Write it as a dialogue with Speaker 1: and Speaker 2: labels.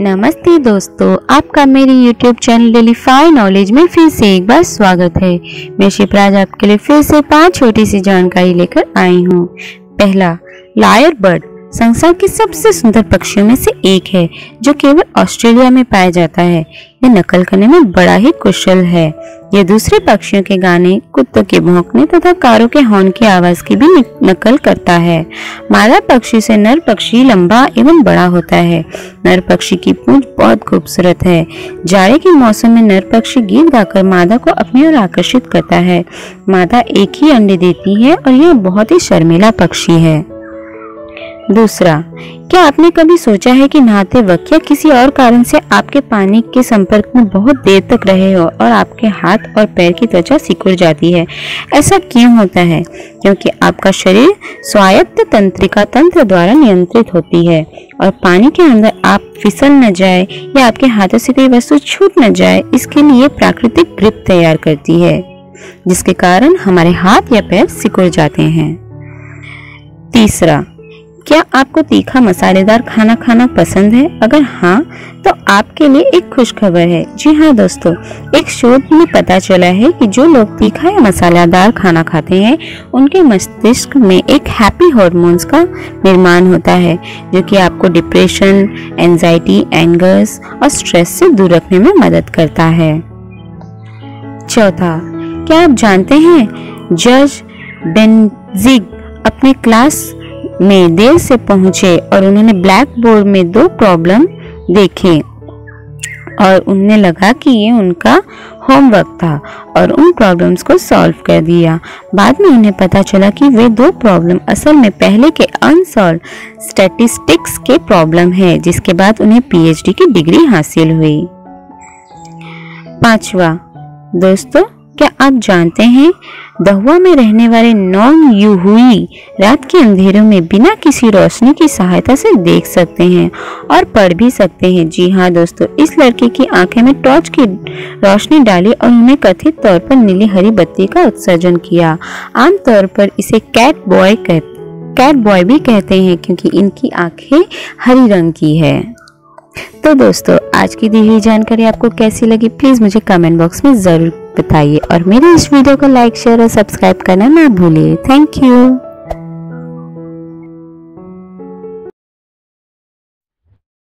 Speaker 1: नमस्ते दोस्तों, आपका मेरे YouTube channel daily five knowledge में फिर से एक बार स्वागत है। मैं शिवराज आपके लिए फिर से पाँच छोटी सी जानकारी लेकर आई हूँ। पहला लायर बर्ड संसार के सबसे सुंदर पक्षियों में से एक है, जो केवल ऑस्ट्रेलिया में पाया जाता है। यह नकल करने में बड़ा ही कुशल है। यह दूसरे पक्षियों के गाने, कुत्तों के भौंकने तथा कारों के हॉर्न की आवाज़ की भी नकल करता है। मादा पक्षी से नर पक्षी लंबा एवं बड़ा होता है। नर पक्षी की पूंछ बहुत खूबसूरत है। जाड़े के मौसम में नर पक्षी गीत गाकर मादा को अपनी ओर आकर्षित करता है। मादा एक ही अंडे देती है और यह बहुत ही शर्मिला पक्षी है। दूसरा, क्या आपने कभी सोचा है कि नहाते वक्त या किसी और कारण से आपके पानी के संपर्क में बहुत देर तक रहे हो और आपके हाथ और पैर की त्वचा सिकुड़ जाती है? ऐसा क्यों होता है? क्योंकि आपका शरीर स्वायत्त तंत्रिका तंत्र द्वारा नियंत्रित होती है और पानी के अंदर आप फिसल न जाए या आपके हाथों से कोई वस्तु छूट न जाए, इसके लिए प्राकृतिक ग्रिप तैयार करती है, जिसके कारण हमारे हाथ या पैर सिकुड़ जाते हैं। तीसरा क्या आपको तीखा मसालेदार खाना खाना पसंद है? अगर हाँ तो आपके लिए एक खुश खबर है। जी हाँ दोस्तों, एक शोध में पता चला है कि जो लोग तीखा या मसालेदार खाना खाते हैं, उनके मस्तिष्क में एक हैप्पी हॉर्मोन्स का निर्माण होता है, जो कि आपको डिप्रेशन एंजाइटी एंगर्स और स्ट्रेस से दूर रखने में मदद करता है। चौथा, क्या आप जानते हैं? जज बेनजिग अपने क्लास में देर से पहुँचे और उन्होंने ब्लैक बोर्ड में दो प्रॉब्लम देखे। और उन्हें लगा कि ये उनका होमवर्क था और उन प्रॉब्लम्स को सॉल्व कर दिया। बाद में उन्हें पता चला कि वे दो प्रॉब्लम असल में पहले के अनसॉल्व स्टैटिस्टिक्स के प्रॉब्लम है, जिसके बाद उन्हें पीएचडी की डिग्री हासिल हुई। पांचवा, दोस्तों क्या आप जानते हैं दहुआ में रहने वाले नॉन यूहुई रात के अंधेरों में बिना किसी रोशनी की सहायता से देख सकते हैं और पढ़ भी सकते हैं। जी हाँ दोस्तों, इस लड़के की आँखें में टॉर्च की रोशनी डाली और उन्हें कथित तौर पर नीली हरी बत्ती का उत्सर्जन किया। आमतौर पर इसे कैट बॉय कैट बॉय भी कहते हैं क्योंकि इनकी आँखें हरी रंग की है। तो दोस्तों, आज की दी हुई जानकारी आपको कैसी लगी, प्लीज़ मुझे कमेंट बॉक्स में ज़रूर बताइए। और मेरे इस वीडियो को लाइक शेयर और सब्सक्राइब करना ना भूलिए। Thank you